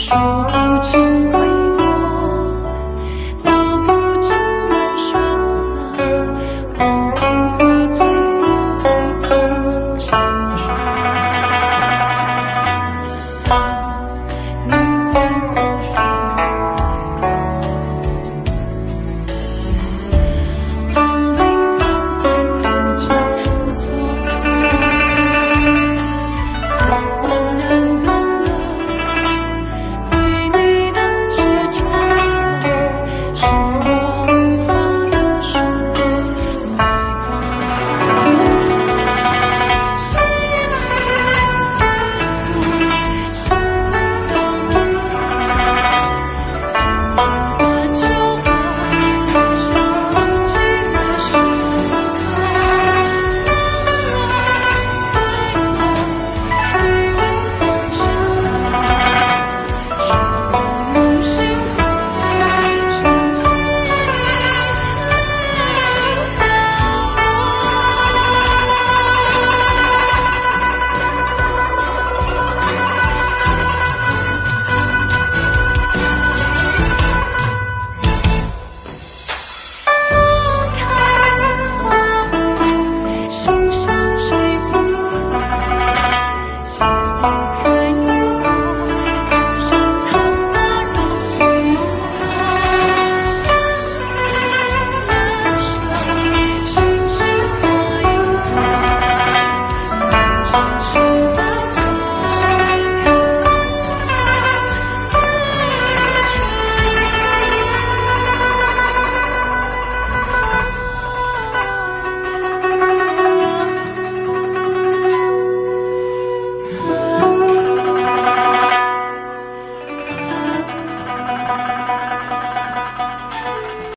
数不清。